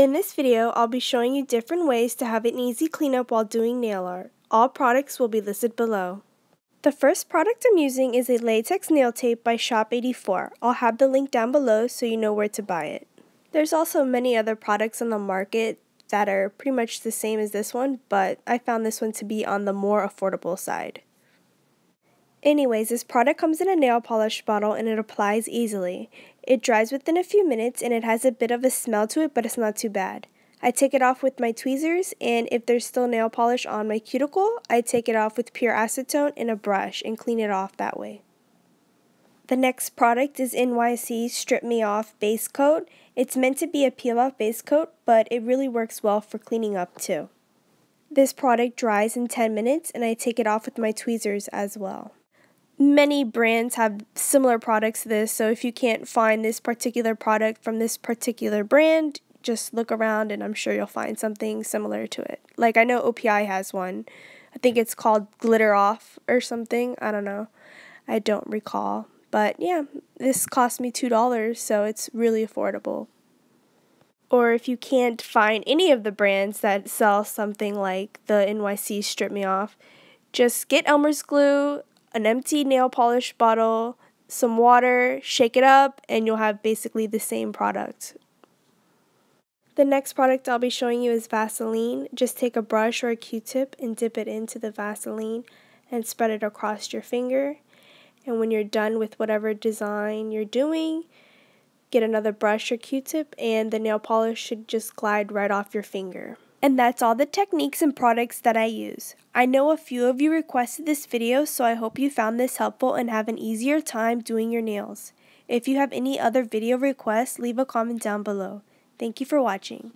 In this video, I'll be showing you different ways to have an easy cleanup while doing nail art. All products will be listed below. The first product I'm using is a latex nail tape by Shop84. I'll have the link down below so you know where to buy it. There's also many other products on the market that are pretty much the same as this one, but I found this one to be on the more affordable side. Anyways, this product comes in a nail polish bottle and it applies easily. It dries within a few minutes and it has a bit of a smell to it, but it's not too bad. I take it off with my tweezers and if there's still nail polish on my cuticle, I take it off with pure acetone and a brush and clean it off that way. The next product is NYC Strip Me Off Base Coat. It's meant to be a peel off base coat, but it really works well for cleaning up too. This product dries in 10 minutes and I take it off with my tweezers as well many brands have similar products to this. So if you can't find this particular product from this particular brand, just look around and I'm sure you'll find something similar to it. Like I know OPI has one. I think it's called Glitter Off or something. I don't know. I don't recall. But yeah, this cost me $2, so it's really affordable. Or if you can't find any of the brands that sell something like the NYC Strip Me Off, just get Elmer's glue, an empty nail polish bottle, some water, shake it up, and you'll have basically the same product. The next product I'll be showing you is Vaseline. Just take a brush or a q-tip and dip it into the Vaseline and spread it across your finger. And when you're done with whatever design you're doing, get another brush or q-tip and the nail polish should just glide right off your finger. And that's all the techniques and products that I use. I know a few of you requested this video, so I hope you found this helpful and have an easier time doing your nails. If you have any other video requests, leave a comment down below. Thank you for watching.